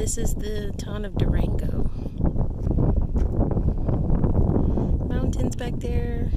this is the town of Durango. Mountains back there.